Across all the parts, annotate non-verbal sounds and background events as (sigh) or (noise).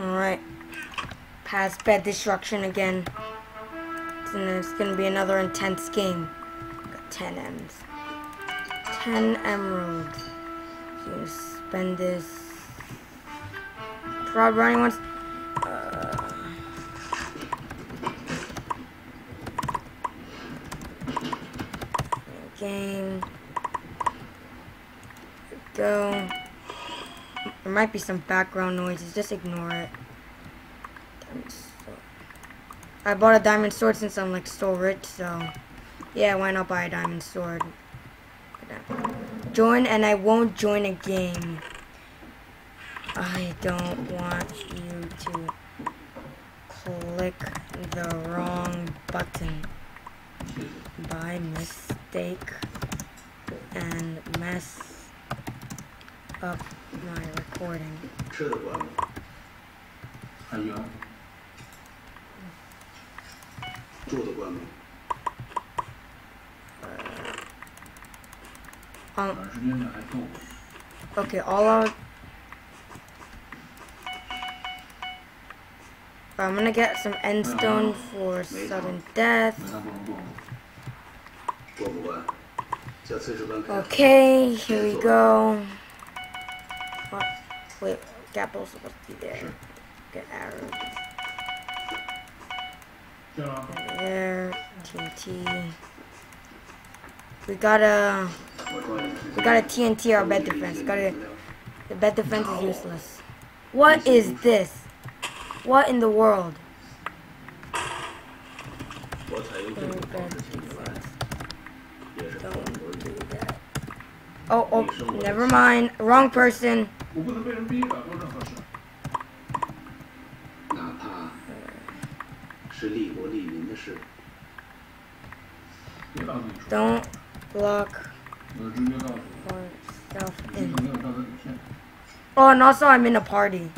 Alright. Past bed destruction again. It's gonna be another intense game. Got 10 M's. 10 emeralds. So gonna spend this. Prod Brownie wants. Uh, game. Go. There might be some background noises. Just ignore it. I bought a diamond sword since I'm like so rich, so yeah, why not buy a diamond sword? Join and I won't join a game. I don't want you to click the wrong button by mistake and mess up my recording. 吃得惯吗？还有，住得惯吗？ Um, 短时间内还够。 okay, all out. I'm gonna get some end stone for sudden death. 没他不能动。过不惯，叫炊事班开。 Okay, here we go. Wait, Gapple's supposed to be there. Sure. Get arrows. No. There, TNT. We got a, we got a TNT our bed defense. Got a, the bed defense no. is useless. What is this? What in the world? Oh, oh, never mind. Wrong person. 我不能被人逼着做任何事。哪怕是利国利民的事，别告诉你说， Don't lock 我就直接告诉你， yourself 你 in. 可没有道德底线。 Oh, and also I'm in a party.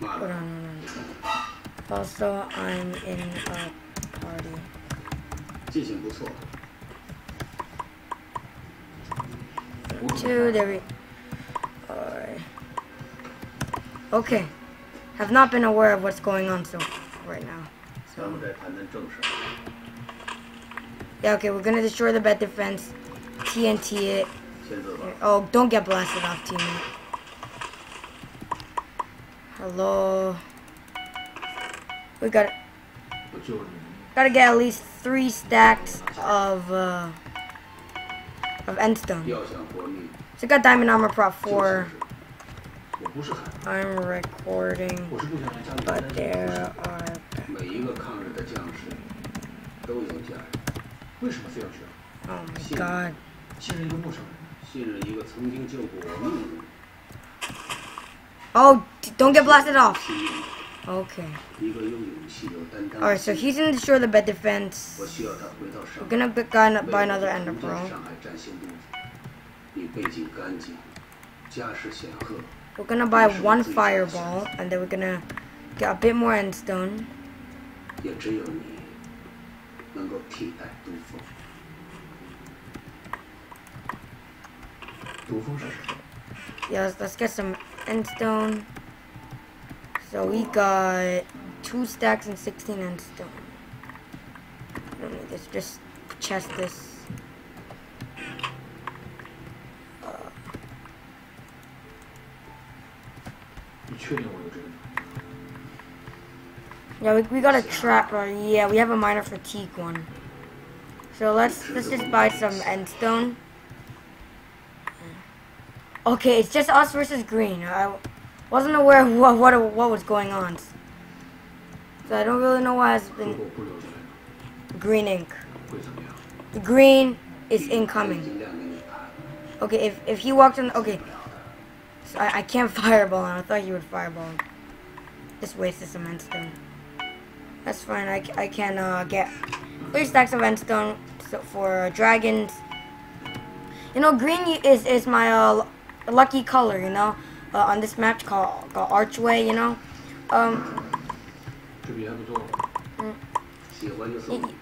骂 Hold 了 on, hold on. Also, I'm in a party. 记性不错。 Two, there we. Alright. Okay. Have not been aware of what's going on so right now. So. Yeah, okay, we're gonna destroy the bed defense. TNT it. Oh, don't get blasted off, teammate. Hello. We got. Gotta get at least three stacks of uh, of endstone. So I got diamond armor prot 4. I'm recording, but there are... Oh my god. Oh, don't get blasted off. Okay. Alright, so he's in the shoreline bed defense. We're gonna buy another ender pearl. We're gonna buy one fireball, and then we're gonna get a bit more endstone. Yes, let's get some endstone. So we got two stacks and 16 endstone. I don't need this, just chest this. Yeah, we, we got a trap rod. Yeah, we have a miner fatigue one. So let's let's just buy some end stone. Okay, it's just us versus green. I wasn't aware of what what, what was going on. So I don't really know why it's been green ink. The green is incoming. Okay, if if he walked in, okay. So I, I can't (laughs) fireball him. I thought he would fireball him. Just wasted some end stone. That's fine. I, I can uh, get three stacks of endstone for dragons. You know, green is is my uh, lucky color. You know, uh, on this map called called Archway. You know, um. Hmm.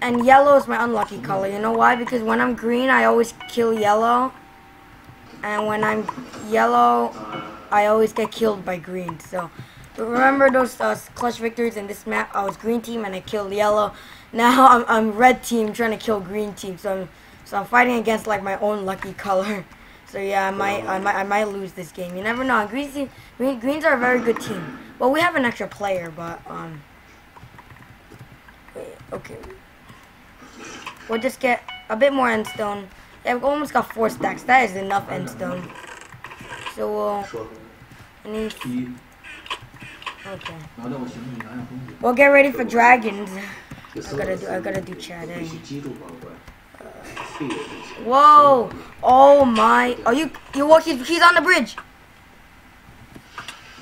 And yellow is my unlucky color. You know why? Because when I'm green, I always kill yellow, and when I'm yellow, I always get killed by green. So. Remember those uh, clutch victories in this map? I was green team and I killed yellow. (laughs) Now I'm, I'm red team trying to kill green team. So I'm so I'm fighting against like my own lucky (laughs) color. So yeah, I might I might I might lose this game. You never know. Green team, green, greens are a very good team. Well, we have an extra player, but um. Wait, okay. We'll just get a bit more endstone. Yeah, we almost got four stacks. That is enough endstone. So we'll. I need. Okay. We'll get ready for dragons. I gotta do, I gotta do chatting. Uh, whoa! Oh my! Are you you walk? He's on the bridge.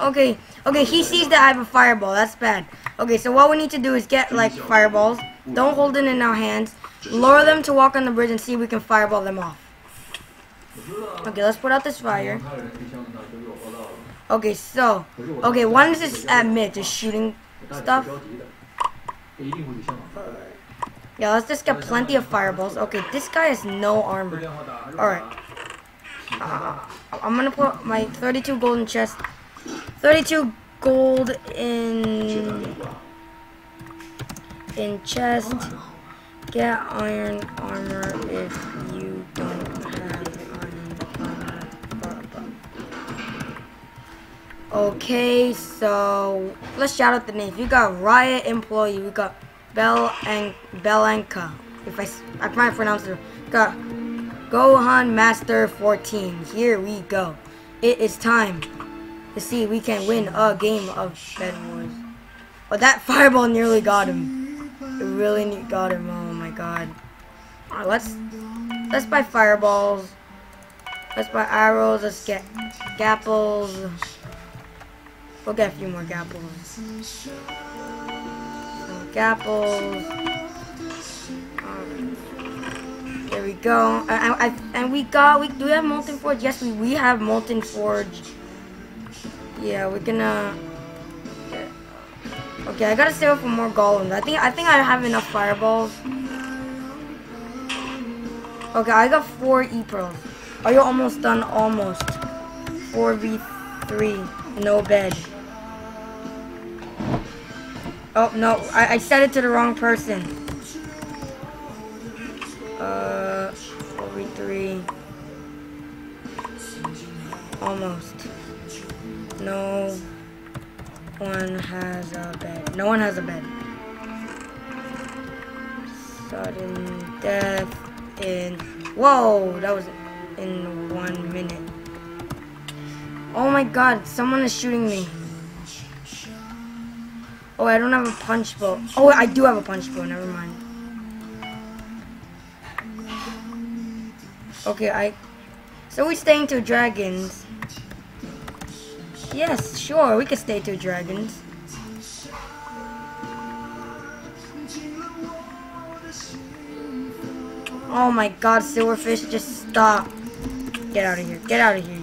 Okay, okay. He sees that I have a fireball. That's bad. Okay, so what we need to do is get like fireballs. Don't hold it in our hands. Lower them to walk on the bridge and see if we can fireball them off. Okay, let's put out this fire. Okay, so okay, why does just admit to shooting stuff. Yeah, let's just get plenty of fireballs. Okay, this guy has no armor. Alright. Uh, I'm gonna put my 32 golden chest. 32 gold in... In chest. Get iron armor if Okay, so let's shout out the names. We got Riot employee. We got Bell and Belenka. If I I might pronounce it. Got Gohan Master 14. Here we go. It is time to see we can win a game of Bed Wars. Oh, that (laughs) fireball nearly got him. It really got him. Oh my god. Alright, let's let's buy fireballs. Let's buy arrows. Let's get gapples. We'll get a few more gapples. Gapples. There we go. Uh, and, and, and- and we got. We do we have molten forge? Yes, we we have molten forge. Yeah, we're gonna. Okay, I gotta save up for more golems. I think I think I have enough fireballs. Okay, I got four e pearls. Are you almost done? Almost. Four v three. No bed. Oh no, I, I said it to the wrong person. Uh, 43. Almost. No one has a bed. No one has a bed. Sudden death in. Whoa, that was in one minute. Oh my god, someone is shooting me. Oh, I don't have a punch bow. Oh, I do have a punch bow, never mind. Okay, I. So we staying to dragons. Yes, sure, we can stay to dragons. Oh my god, silverfish, just stop. Get out of here. Get out of here,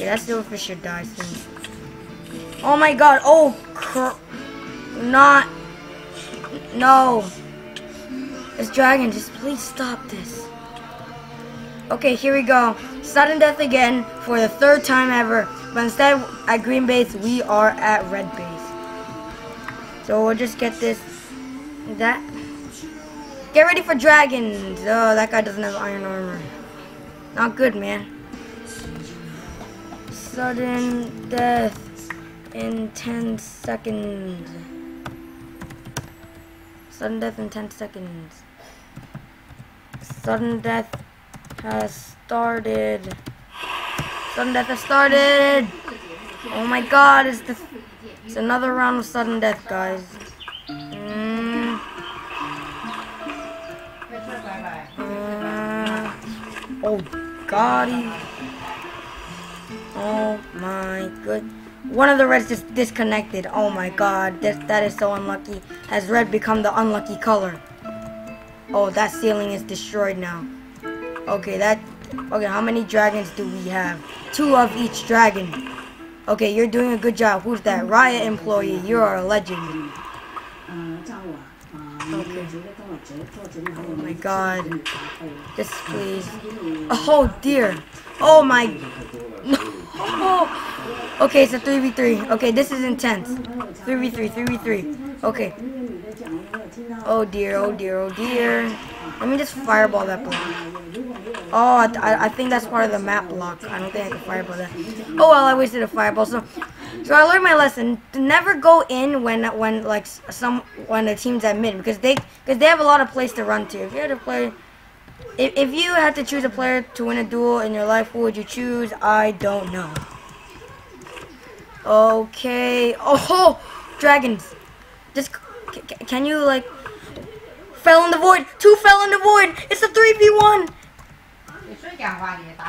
Okay, that silverfish should die soon. Oh my god, oh, cr- not. No. This dragon, just please stop this. Okay, here we go. Sudden death again for the third time ever. But instead, at green base, we are at red base. So we'll just get this. That. Get ready for dragons. Oh, that guy doesn't have iron armor. Not good, man. Sudden death in 10 seconds. Sudden death in 10 seconds. Sudden death has started. Sudden death has started. Oh my god, it's the it's another round of sudden death, guys. Mm. Uh, oh god. Oh my good. One of the reds just disconnected. Oh my god, that that is so unlucky. Has red become the unlucky color? Oh, that ceiling is destroyed now. Okay, that. Okay, how many dragons do we have? Two of each dragon. Okay, you're doing a good job. Who's that? Riot employee. You are a legend. Uh, Oh my god. This please. Oh dear. Oh my. (laughs) Oh. Okay, it's a 3v3. Okay, this is intense. 3v3, 3v3. Okay. Oh dear, oh dear, oh dear. Let me just fireball that block. Oh, I, I, I think that's part of the map block. I don't think I can fireball that. Oh well, I wasted a fireball, so so I learned my lesson: to never go in when when like some when the team's at mid because they because they have a lot of place to run to. If you had to play, if if you had to choose a player to win a duel in your life, who would you choose? I don't know. Okay. Oh, dragons. Just can you like fell in the void. Two fell in the void. It's a three v one.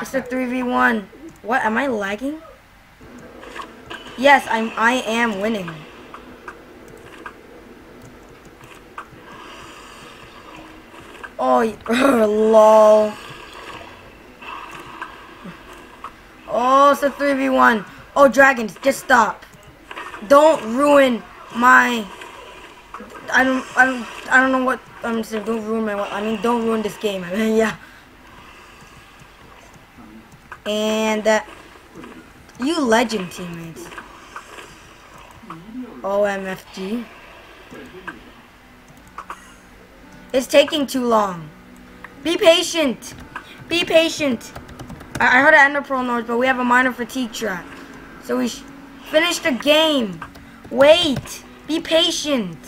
It's a three v one. What am I lagging? Yes, I'm. I am winning. Oh, (laughs) lol. Oh, it's a 3v1. Oh, dragons, just stop. Don't ruin my. I don't. I don't. I don't know what I'm saying. Don't ruin my. I mean, don't ruin this game. I (laughs) mean, yeah. And uh, you legend teammates. OMFG. It's taking too long. Be patient. Be patient. I, I heard an Ender Pearl North, but we have a miner fatigue trap. So we sh- finish the game. Wait. Be patient.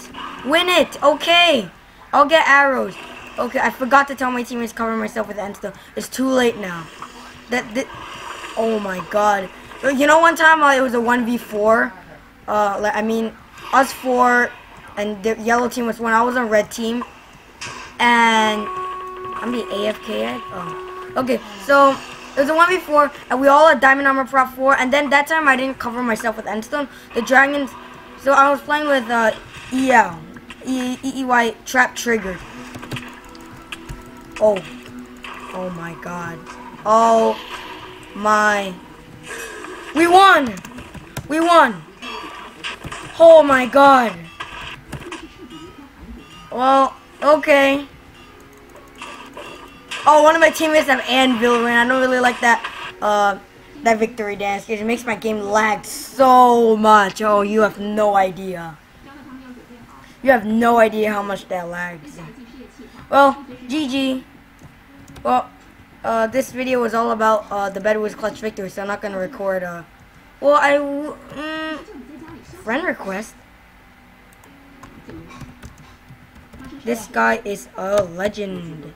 Win it. Okay. I'll get arrows. Okay, I forgot to tell my teammates cover myself with endstone. It's too late now. That, that oh my god. You know one time uh, it was a 1v4. Uh like I mean us four and the yellow team was when I was on red team. And I'm the AFK oh. Okay so it was a 1v4 and we all had diamond armor prot 4 and then that time I didn't cover myself with endstone. The dragons so I was playing with uh EL E E E Y trap triggered oh oh my god. Oh my. We won! We won oh my god. Well okay. Oh one of my teammates have anvil rain i don't really like that uh that victory dance because it makes my game lag so much. Oh you have no idea. You have no idea how much that lags. Well gg well uh, this video was all about uh, the Bedwars Clutch victory, so I'm not gonna record. Uh, well, I mm, friend request. This guy is a legend.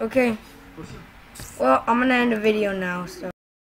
Okay. Well, I'm gonna end the video now, so.